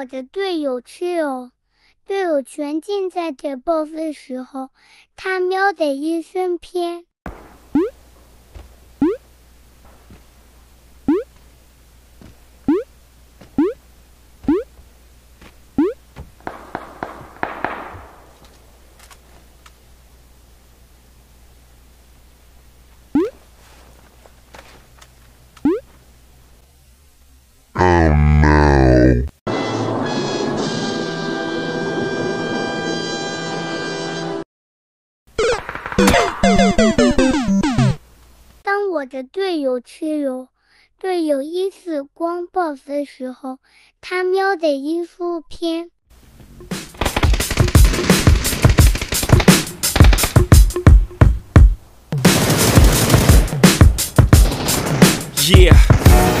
我的队友吃哦，队友全进在给 boss 的时候，他喵的一声偏。当我的队友吃肉，队友一次光 boss 的时候，他喵的一副偏。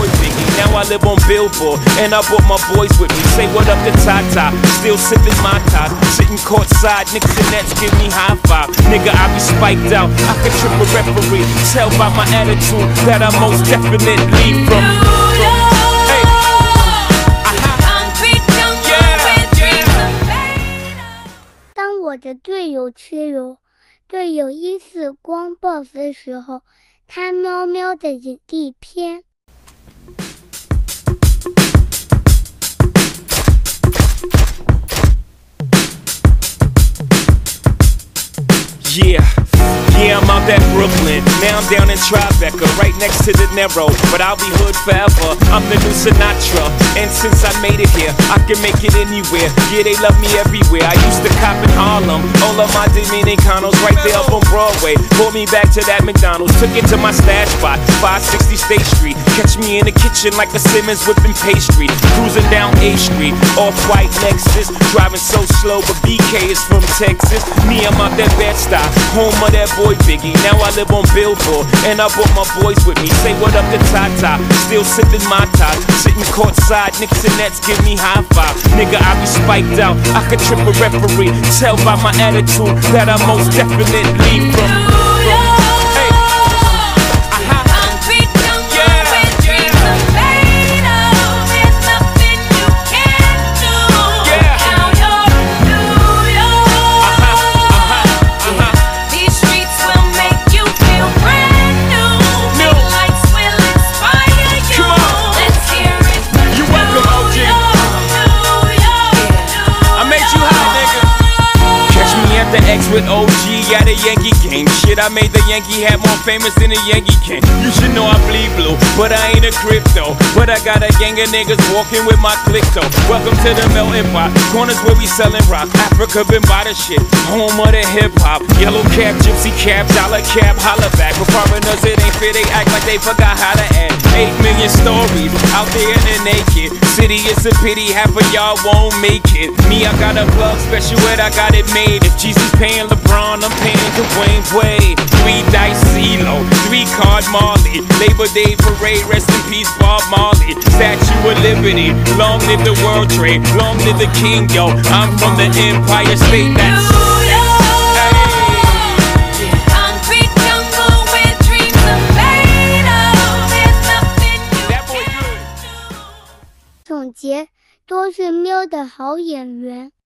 boy Biggie. Now I live on Billboard, and I brought my boys with me. Say what up to Tata, still sipping my top. Sitting courtside, Knicks and Nets give me high five. Nigga, I be spiked out. I can trip a referee. Tell by my attitude that I most definitely from. Hey. Uh-huh. 当我的队友吃肉，队友一次光 boss 的时候，他喵喵的影帝偏。 Yeah. Yeah, I'm out at Brooklyn. Now I'm down in Tribeca, right next to the Narrow. But I'll be hood forever. I'm the new Sinatra. And since I made it here, I can make it anywhere. Yeah, they love me everywhere. I used to cop in Harlem. All of my Dominicanos right there up on Broadway. Pulled me back to that McDonald's. Took it to my stash spot, 560 State Street. Catch me in the kitchen like a Simmons whipping pastry. Cruising down A Street, off white Lexus. Driving so slow, but BK is from Texas. Me, I'm out that Bed-Stuy, home of that boy Biggie. Now I live on Billboard, and I brought my boys with me. Say what up to Tata, still sipping my top. Sitting courtside, Knicks and Nets give me high five. Nigga, I be spiked out, I could trip a referee. Tell by my attitude that I most definitely from. With OG at a Yankee game. Shit, I made the Yankee hat more famous than a Yankee can. You should know I bleed blue, but I ain't a crypto. But I got a gang of niggas walking with my click though. Welcome to the melting pot. Corners where we selling rock. Africa been by the shit. Home of the hip hop. Yellow cap, gypsy cap, dollar cap, holla back. For foreigners, it ain't fair. They act like they forgot how to act. Eight million stories out there in the naked city. It's a pity half of y'all won't make it. Me, I got a plug special, and I got it made. If Jesus paying LeBron, I'm paying Dwayne Wade. Three dice CeeLo, three card Marley. Labor Day parade, rest in peace Bob Marley. Statue of Liberty, long live the World Trade, long live the King, yo. I'm from the Empire State. That's That boy good. 总结都是喵的好演员。